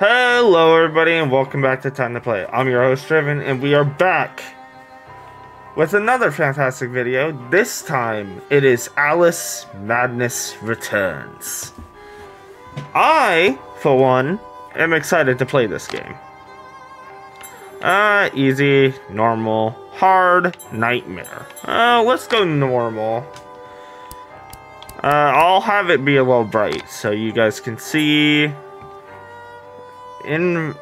Hello, everybody, and welcome back to Time to Play. I'm your host, Driven, and we are back with another fantastic video. This time, it is Alice Madness Returns. I, for one, am excited to play this game. Uh, easy, normal, hard, nightmare. Uh, let's go normal. Uh, I'll have it be a little bright so you guys can see in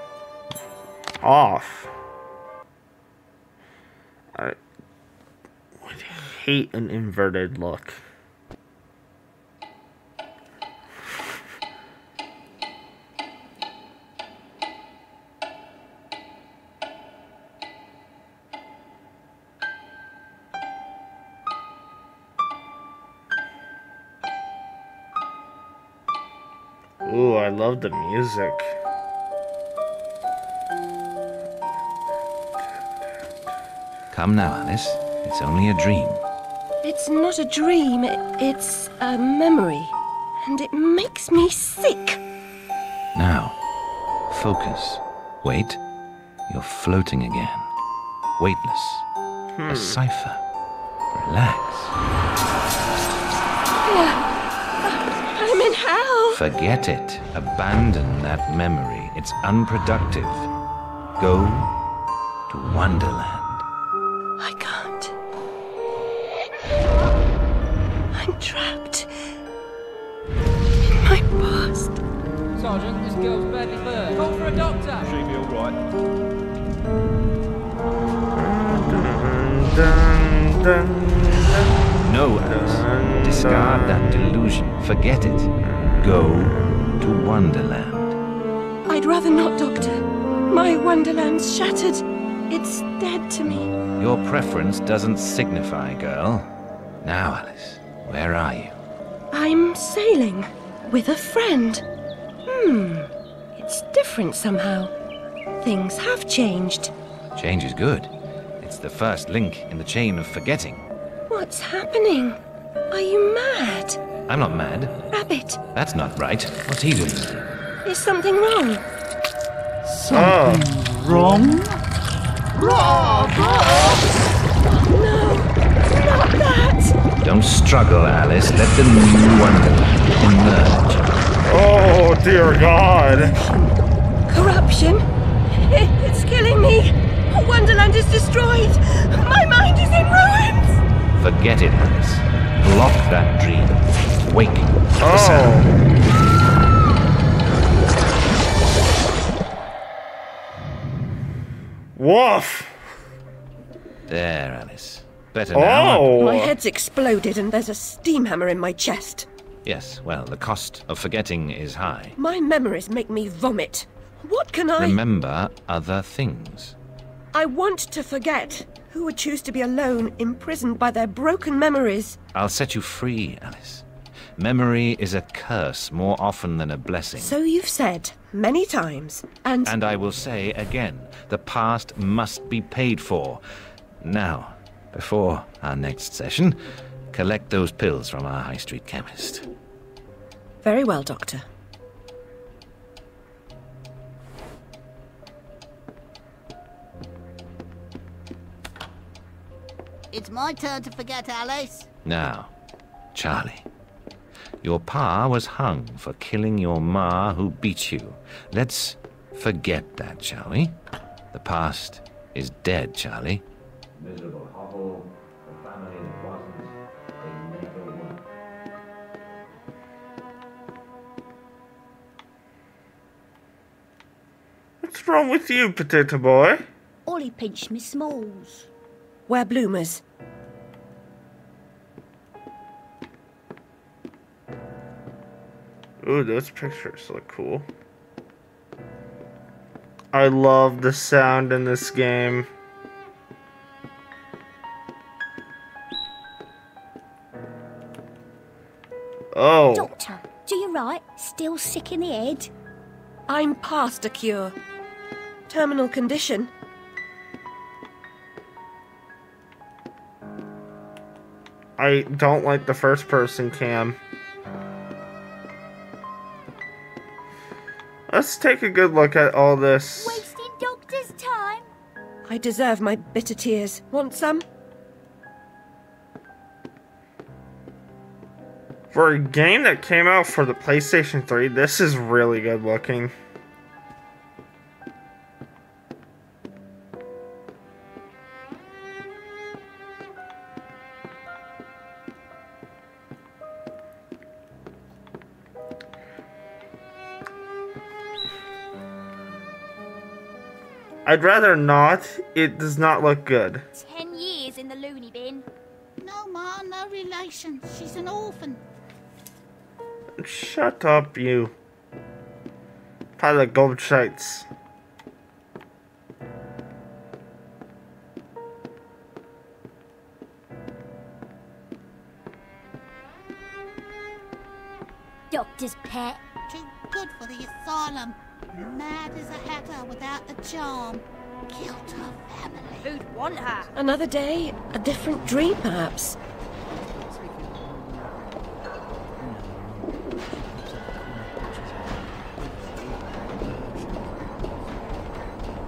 off. I would hate an inverted look. Ooh, I love the music. Come now, Alice. It's only a dream. It's not a dream, it's a memory. And it makes me sick. Now, focus. Wait. You're floating again. Weightless. A hmm. cipher. Relax. I'm in hell. Forget it. Abandon that memory. It's unproductive. Go to Wonderland. I'm trapped. In my past. Sergeant, this girl's badly burned. Call for a doctor. She'll be all right. Dun, dun, dun. No, Alice. Discard that delusion. Forget it. Go to Wonderland. I'd rather not, Doctor. My wonderland's shattered. It's dead to me. Your preference doesn't signify, girl. Now, Alice, where are you? I'm sailing with a friend. Hmm. It's different somehow. Things have changed. Change is good. It's the first link in the chain of forgetting. What's happening? Are you mad? I'm not mad. Rabbit, That's not right. What's he doing? is something wrong? Oh, Wrong? No, not that. Don't struggle, Alice. Let the new Wonderland emerge. oh dear God. Corruption. It, it's killing me. Wonderland is destroyed. My mind is in ruins. Forget it, Alice. Block that dream. Wake. to the sound. Oh, woof. There, Alice. Better now. Oh, My head's exploded and there's a steam hammer in my chest. Yes, well, the cost of forgetting is high. My memories make me vomit. What can I. Remember other things. I want to forget. Who would choose to be alone, imprisoned by their broken memories? I'll set you free, Alice. Memory is a curse more often than a blessing. So you've said many times. And. And I will say again, the past must be paid for. Now, before our next session, collect those pills from our high street chemist. Very well, Doctor. It's my turn to forget, Alice. Now, Charlie. Your pa was hung for killing your ma who beat you. Let's forget that, shall we? The past is dead, Charlie. Miserable what's wrong with you, potato boy? Ollie pinched me smalls. Wear bloomers. Ooh, those pictures look cool. I love the sound in this game. Oh, Doctor, do you right? Still sick in the head? I'm past a cure. Terminal condition. I don't like the first person cam. Let's take a good look at all this. Wasting doctor's time. I deserve my bitter tears. Want some? For a game that came out for the PlayStation 3, this is really good looking. I'd rather not. It does not look good. Ten years in the loony bin. No, Ma, no relation. She's an orphan. Shut up, you. Pile of gold shites. Doctor's pet. Too good for the asylum. Mad as a hatter without the charm. Killed her family. Who'd want her? Another day, a different dream, perhaps.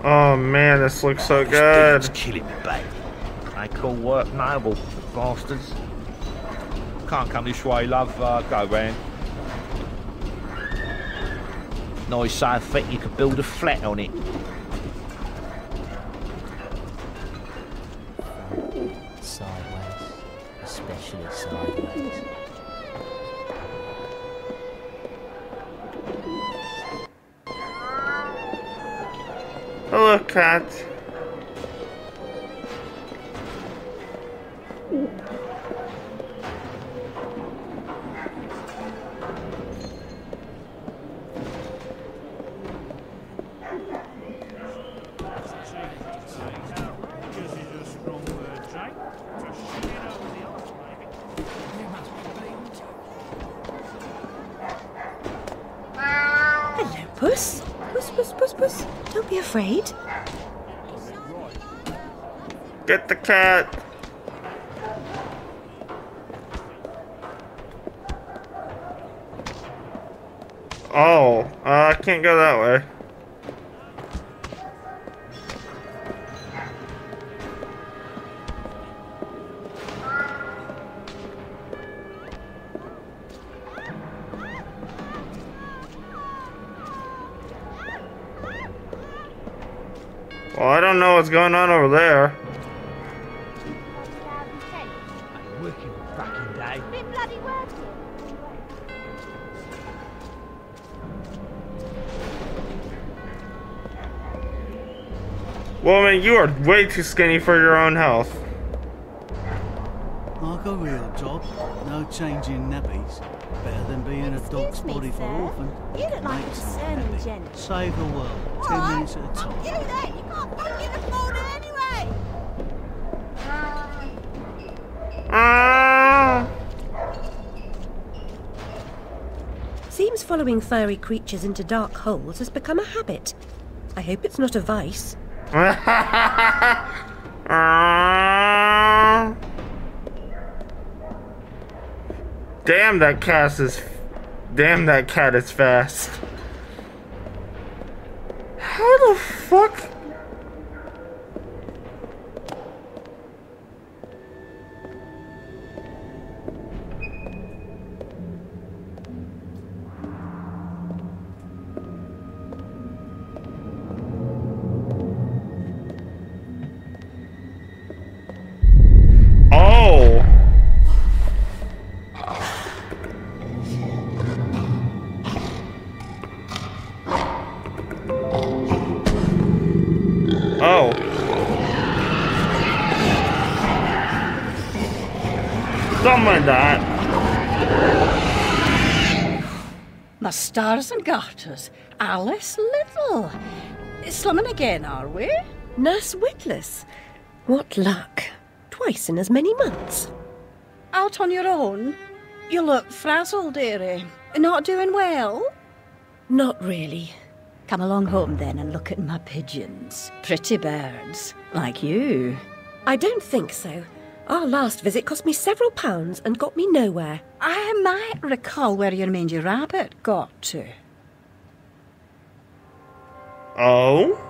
Oh man, this looks so good. It's killing me, babe. They call work noble, bastards. Can't come this way, love. Uh, go round. Nice so thick you could build a flat on it. Sideways. Especially sideways. Hello, cat. Cat. Oh, uh, I can't go that way. Well, I don't know what's going on over there. Woman, you are way too skinny for your own health. Like a real job, no changing nappies. Better than being a dog's body for orphan. You look like a Makes them discerning happy. gent. Save the world, ten Alright, minutes at a fuck time. you then. You can't fucking afford it anyway. Ah. Seems following furry creatures into dark holes has become a habit. I hope it's not a vice. Damn, that cat is. Damn, that cat is fast. How the fuck? Stars and garters, Alice Little. Slumming again, are we? Nurse Witless. What luck. Twice in as many months. Out on your own? You look frazzled, dearie. Not doing well? Not really. Come along home then and look at my pigeons. Pretty birds, like you. I don't think so. Our last visit cost me several pounds and got me nowhere. I might recall where your mangy rabbit got to. Oh?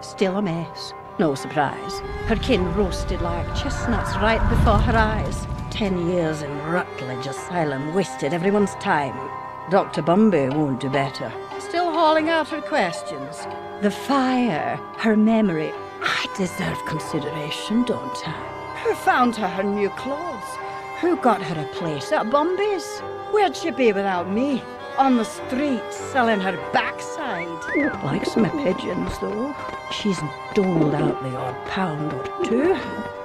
Still a mess. No surprise. Her kin roasted like chestnuts right before her eyes. Ten years in Rutledge Asylum wasted everyone's time. Dr. Bumby won't do better. Still hauling out her questions. The fire, her memory. I deserve consideration, don't I? Who found her her new clothes? Who got her a place at Bumby's? Where'd she be without me? On the streets, selling her backside. Like some pigeons, though. She's doled out the odd pound or two.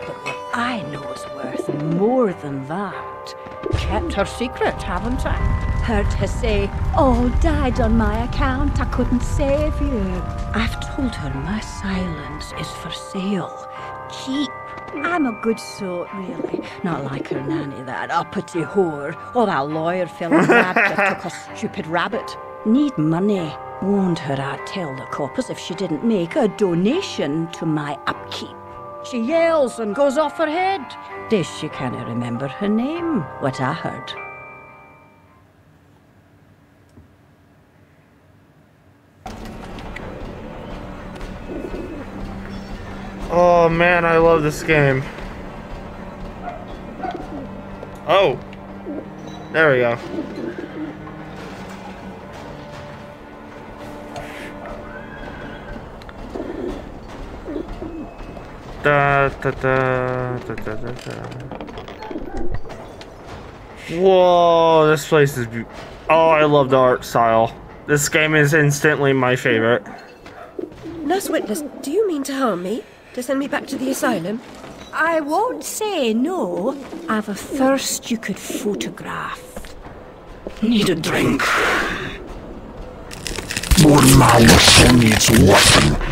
But what I know is worth more than that. Kept her secret, haven't I? Heard her say, All died on my account, I couldn't save you. I've told her my silence is for sale. Cheap. I'm a good sort, really. Not like her nanny, that uppity whore, or that lawyer fellow that took a stupid rabbit. Need money. Warned her I'd tell the coppers if she didn't make a donation to my upkeep. She yells and goes off her head. Days she can't remember her name, what I heard. Oh man, I love this game. Oh. There we go. Da, da, da, da, da, da, da. Whoa, this place is be- Oh, I love the art style. This game is instantly my favorite. Nurse Witless, do you mean to harm me? To send me back to the asylum? I won't say no. I've a thirst you could photograph. Need a drink. Bournemouth needs weapon.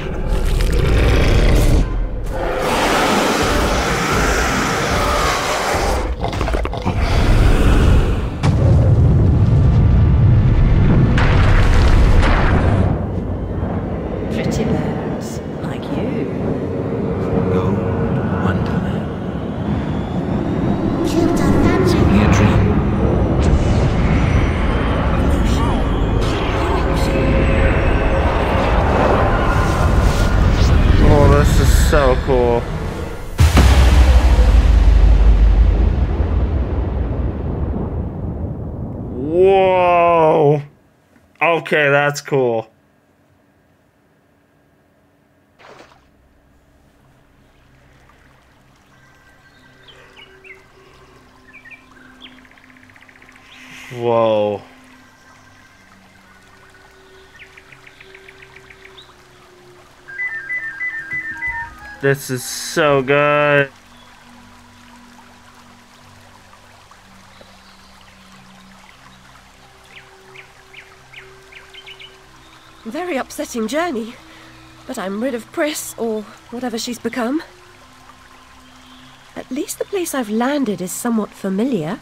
Whoa. Okay, that's cool. Whoa. This is so good. Very upsetting journey. But I'm rid of Pris, or whatever she's become. At least the place I've landed is somewhat familiar.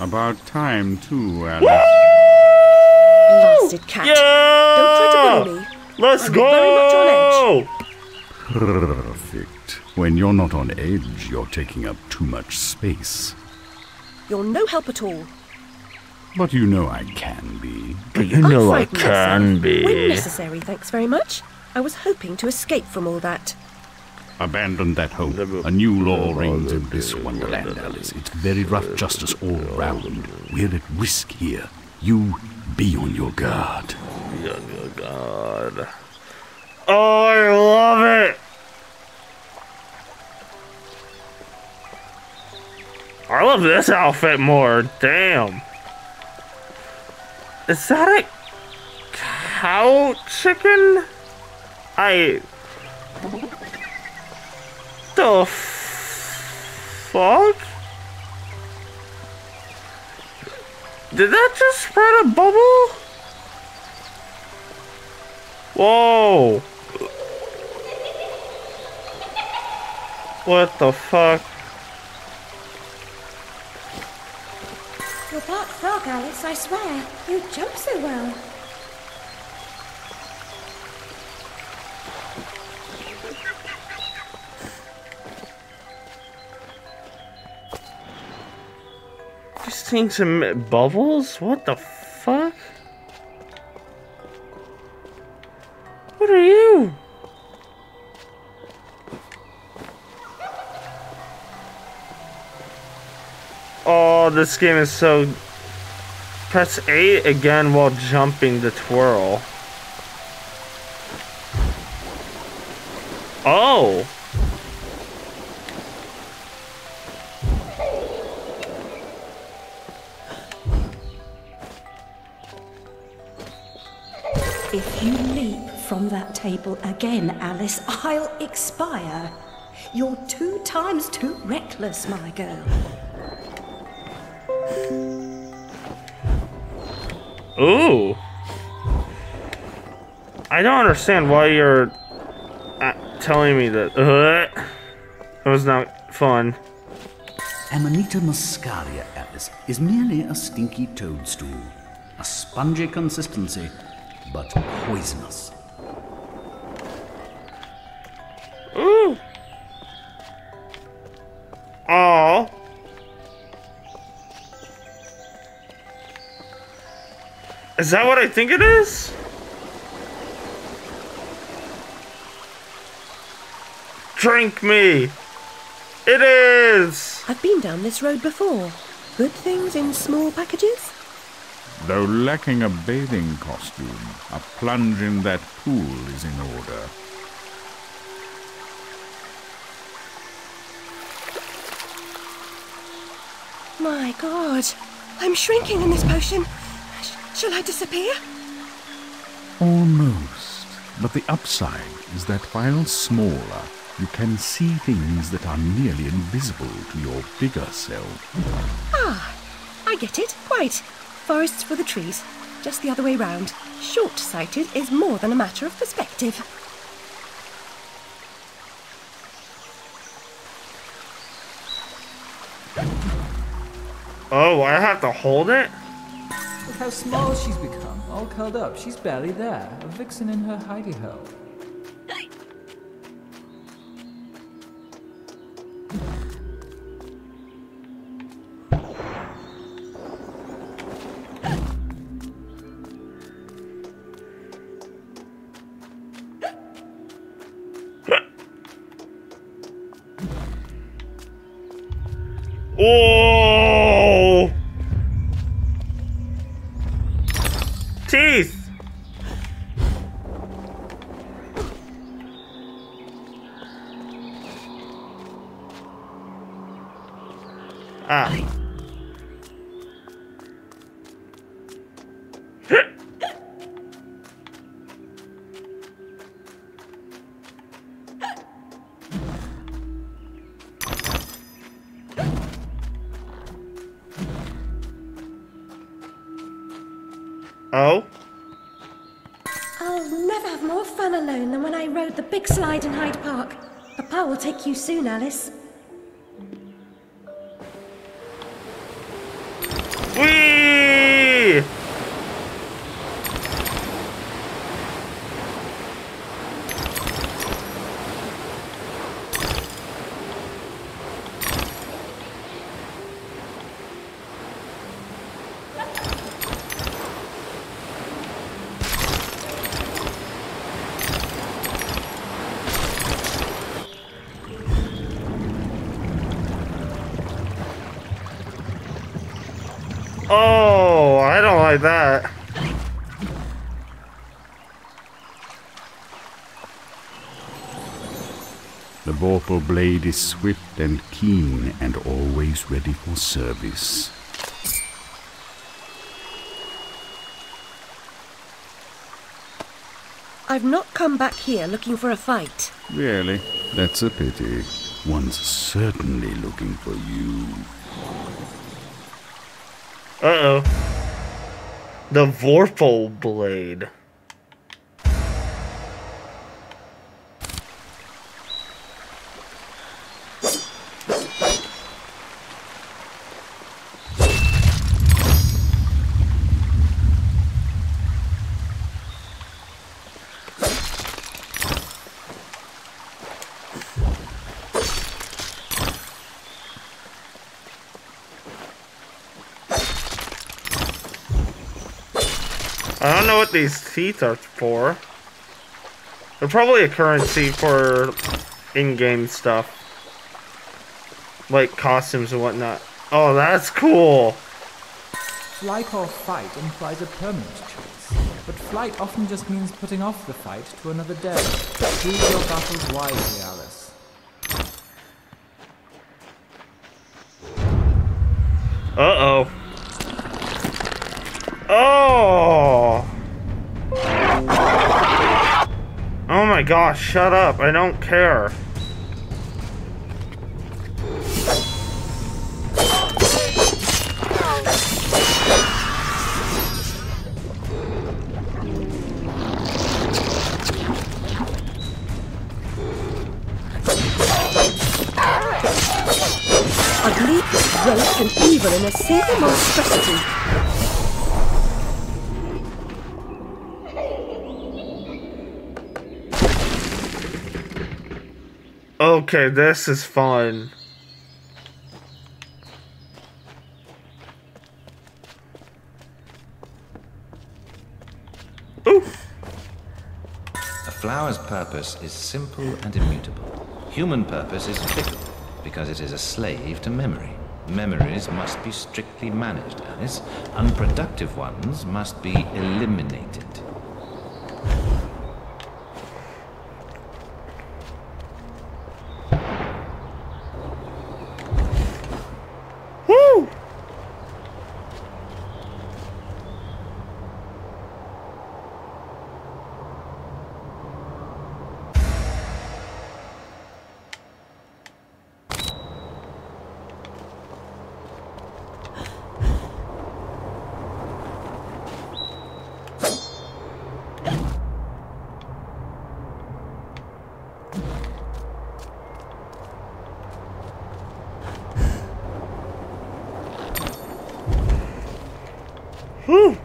About time, too, Alice. Blasted cat. Don't try to bully me. Let's I'm very much on go! Perfect. When you're not on edge, you're taking up too much space. You're no help at all. But you know I can be. But You know I I'll can myself When be. necessary, thanks very much. I was hoping to escape from all that. Abandon that hope. A new law reigns in this wonderland, Alice. It's very rough justice all round. We're at risk here. You be on your guard. Oh, God. Oh, I love it! I love this outfit more. Damn. Is that a cow chicken? I. The fuck? Did that just spread a bubble? Whoa! What the fuck? Part frog, Alice, I swear. You jump so well. Just seeing some bubbles? What the fuck? What are you? This game is so... Press A again while jumping the twirl. Oh! If you leap from that table again, Alice, I'll expire. You're two times too reckless, my girl. Ooh. I don't understand why you're uh, telling me that. Uh, was not fun. Amanita muscaria, Alice, is merely a stinky toadstool. A spongy consistency, but poisonous. Is that what I think it is? Drink me! It is! I've been down this road before. Good things in small packages? Though lacking a bathing costume, a plunge in that pool is in order. My god, I'm shrinking in this potion. Sh- shall I disappear? Almost. But the upside is that while smaller, you can see things that are nearly invisible to your bigger self. Ah, I get it. Quite. Forests for the trees. Just the other way round. Short sighted is more than a matter of perspective. Oh, I have to hold it? How small she's become, all curled up. She's barely there. A vixen in her hidey Ah. Oh? I'll never have more fun alone than when I rode the big slide in Hyde Park. Papa will take you soon, Alice. I like that. The vorpal blade is swift and keen and always ready for service. I've not come back here looking for a fight. Really? That's a pity. One's certainly looking for you. Uh-oh. The Vorpal Blade. What these teeth are for. They're probably a currency for in-game stuff. Like costumes and whatnot. Oh, that's cool! Flight or fight implies a permanent choice, but flight often just means putting off the fight to another day. Choose your battles wisely, Alice. Uh-oh. Oh! Oh Oh my gosh, shut up. I don't care. Ugly, gross, and evil in a single monstrosity. Okay, this is fun. Ooh. A flower's purpose is simple and immutable. Human purpose is fickle, because it is a slave to memory. Memories must be strictly managed, Alice. Unproductive ones must be eliminated. Whew.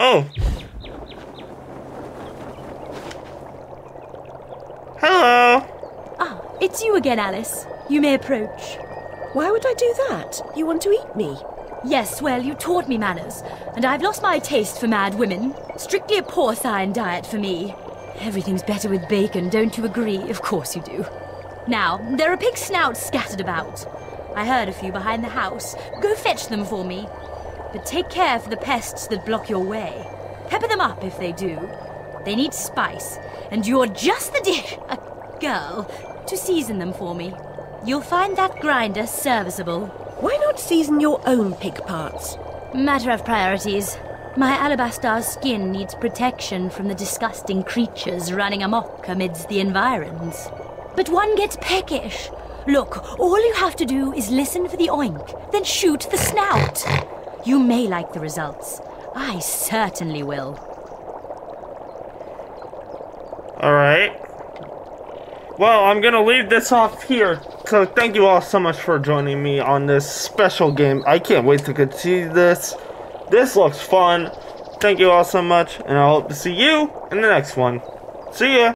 Oh. Hello. Ah, it's you again, Alice. You may approach. Why would I do that? You want to eat me? Yes, well, you taught me manners, and I've lost my taste for mad women. Strictly a porcine diet for me. Everything's better with bacon, don't you agree? Of course you do. Now, there are pig snouts scattered about. I heard a few behind the house. Go fetch them for me. But take care for the pests that block your way. Pepper them up if they do. They need spice, and you're just the dish, a girl, to season them for me. You'll find that grinder serviceable. Why not season your own pig parts? Matter of priorities. My alabaster skin needs protection from the disgusting creatures running amok amidst the environs. But one gets peckish. Look, all you have to do is listen for the oink, then shoot the snout. You may like the results. I certainly will. Alright. Well, I'm gonna leave this off here. So thank you all so much for joining me on this special game. I can't wait to continue this. This looks fun. Thank you all so much, and I hope to see you in the next one. See ya!